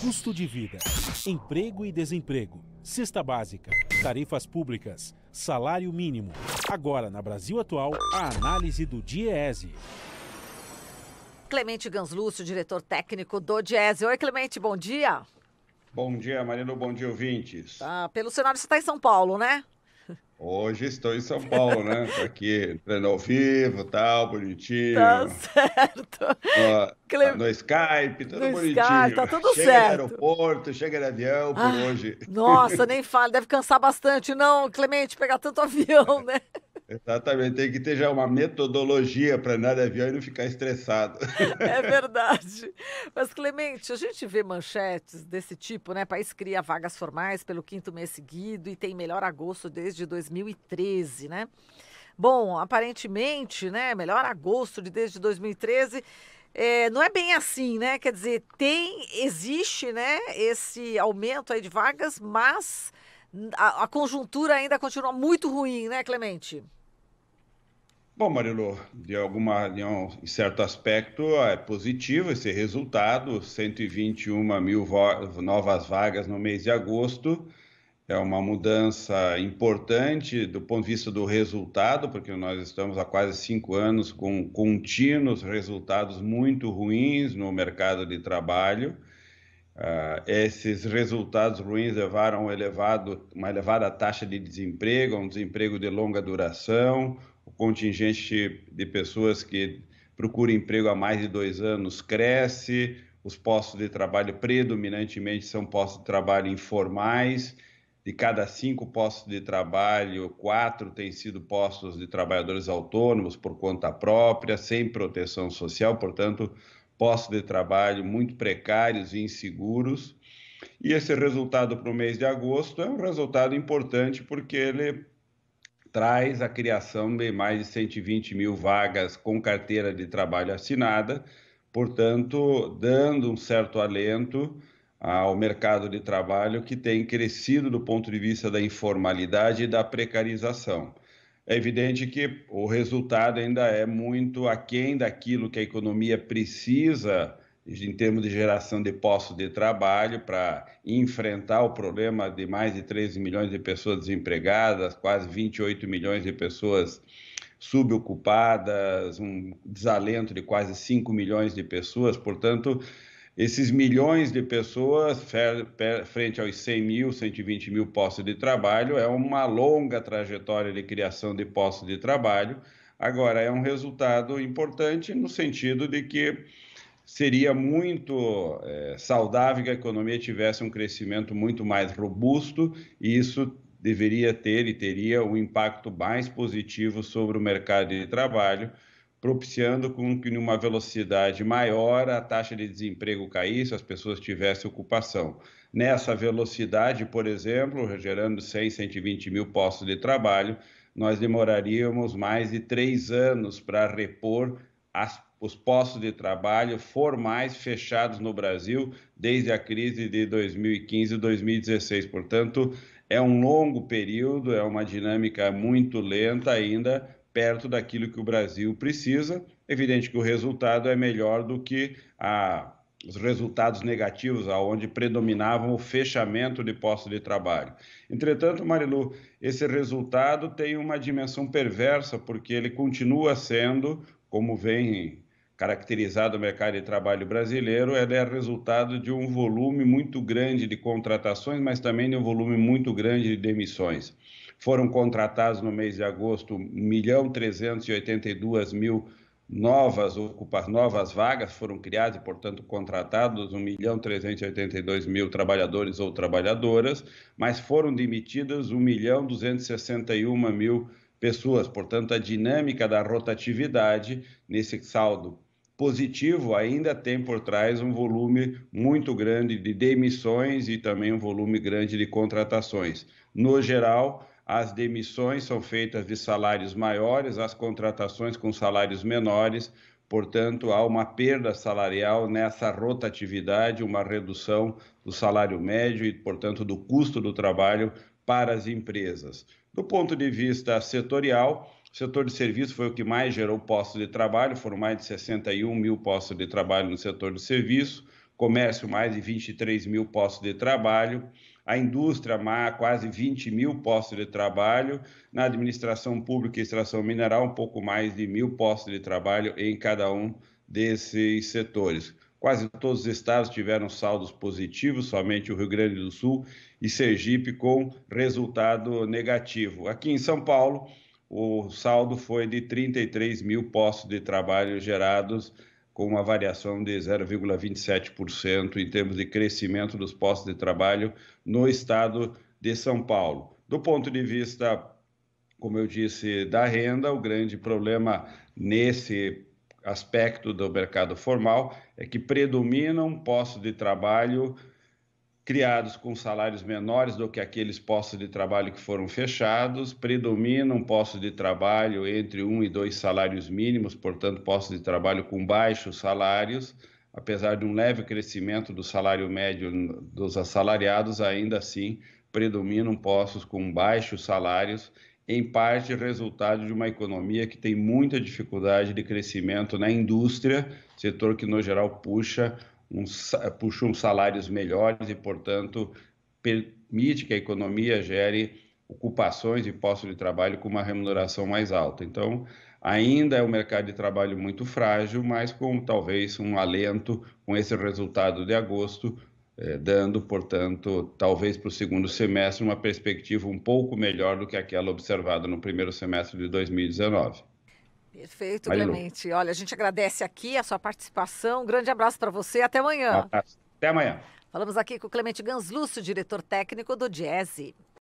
Custo de vida, emprego e desemprego, cesta básica, tarifas públicas, salário mínimo. Agora, na Brasil Atual, a análise do Diese. Clemente Ganslúcio, diretor técnico do Diese. Oi, Clemente, bom dia. Bom dia, Marino, bom dia, ouvintes. Ah, pelo cenário, você está em São Paulo, né? Hoje estou em São Paulo, né? Estou aqui entrando ao vivo, tal, bonitinho. Tá certo. No, Cle... no Skype, tudo no bonitinho. Skype, tá tudo chega certo. Chega no aeroporto, chega de avião por ah, hoje. Nossa, nem fale, deve cansar bastante, não, Clemente, pegar tanto avião, né? Exatamente, tem que ter já uma metodologia para andar de avião e não ficar estressado. É verdade. Mas, Clemente, a gente vê manchetes desse tipo, né? País cria vagas formais pelo quinto mês seguido e tem melhor agosto desde 2013, né? Bom, aparentemente, né? Melhor agosto de desde 2013. É, não é bem assim, né? Quer dizer, tem, existe, né, esse aumento aí de vagas, mas a, a conjuntura ainda continua muito ruim, né, Clemente? Bom, Marilu, de alguma, de um certo aspecto é positivo esse resultado, 121 mil novas vagas no mês de agosto, é uma mudança importante do ponto de vista do resultado, porque nós estamos há quase cinco anos com contínuos resultados muito ruins no mercado de trabalho. Uh, esses resultados ruins levaram um elevado, uma elevada taxa de desemprego, um desemprego de longa duração, contingente de pessoas que procuram emprego há mais de dois anos cresce, os postos de trabalho predominantemente são postos de trabalho informais. De cada cinco postos de trabalho, quatro têm sido postos de trabalhadores autônomos por conta própria, sem proteção social, portanto, postos de trabalho muito precários e inseguros. E esse resultado para o mês de agosto é um resultado importante porque ele traz a criação de mais de 120 mil vagas com carteira de trabalho assinada, portanto, dando um certo alento ao mercado de trabalho que tem crescido do ponto de vista da informalidade e da precarização. É evidente que o resultado ainda é muito aquém daquilo que a economia precisa em termos de geração de postos de trabalho para enfrentar o problema de mais de 13 milhões de pessoas desempregadas, quase 28 milhões de pessoas subocupadas, um desalento de quase 5 milhões de pessoas. Portanto, esses milhões de pessoas, frente aos 100 mil, 120 mil postos de trabalho, é uma longa trajetória de criação de postos de trabalho. Agora, é um resultado importante no sentido de que seria muito é, saudável que a economia tivesse um crescimento muito mais robusto e isso deveria ter e teria um impacto mais positivo sobre o mercado de trabalho, propiciando com que numa velocidade maior a taxa de desemprego caísse, as pessoas tivessem ocupação. Nessa velocidade, por exemplo, gerando 100, 120 mil postos de trabalho, nós demoraríamos mais de três anos para repor as os postos de trabalho formais fechados no Brasil desde a crise de 2015 e 2016. Portanto, é um longo período, é uma dinâmica muito lenta ainda, perto daquilo que o Brasil precisa. Evidente que o resultado é melhor do que a, os resultados negativos, aonde predominavam o fechamento de postos de trabalho. Entretanto, Marilu, esse resultado tem uma dimensão perversa, porque ele continua sendo, como vem caracterizado o mercado de trabalho brasileiro, ela é resultado de um volume muito grande de contratações, mas também de um volume muito grande de demissões. Foram contratados no mês de agosto 1 milhão 382 mil novas ocupas, novas vagas foram criadas e, portanto, contratados 1 milhão 382 mil trabalhadores ou trabalhadoras, mas foram demitidas 1 milhão 261 mil pessoas. Portanto, a dinâmica da rotatividade nesse saldo positivo ainda tem por trás um volume muito grande de demissões e também um volume grande de contratações. No geral, as demissões são feitas de salários maiores, as contratações com salários menores, portanto, há uma perda salarial nessa rotatividade, uma redução do salário médio e, portanto, do custo do trabalho para as empresas. Do ponto de vista setorial, o setor de serviços foi o que mais gerou postos de trabalho, foram mais de 61 mil postos de trabalho no setor de serviço, comércio mais de 23 mil postos de trabalho, a indústria quase 20 mil postos de trabalho, na administração pública e extração mineral um pouco mais de mil postos de trabalho em cada um desses setores. Quase todos os estados tiveram saldos positivos, somente o Rio Grande do Sul e Sergipe com resultado negativo. Aqui em São Paulo, o saldo foi de 33 mil postos de trabalho gerados, com uma variação de 0,27% em termos de crescimento dos postos de trabalho no estado de São Paulo. Do ponto de vista, como eu disse, da renda, o grande problema nesse aspecto do mercado formal é que predominam postos de trabalho criados com salários menores do que aqueles postos de trabalho que foram fechados, predominam postos de trabalho entre um e dois salários mínimos, portanto, postos de trabalho com baixos salários, apesar de um leve crescimento do salário médio dos assalariados, ainda assim predominam postos com baixos salários em parte resultado de uma economia que tem muita dificuldade de crescimento na indústria, setor que no geral puxa, um, puxa uns salários melhores e, portanto, permite que a economia gere ocupações e postos de trabalho com uma remuneração mais alta. Então, ainda é um mercado de trabalho muito frágil, mas com talvez um alento com esse resultado de agosto, é, dando, portanto, talvez para o segundo semestre uma perspectiva um pouco melhor do que aquela observada no primeiro semestre de 2019. Perfeito, Clemente. Olha, a gente agradece aqui a sua participação. Um grande abraço para você. Até amanhã. Até amanhã. Falamos aqui com o Clemente Ganslúcio, diretor técnico do Diese.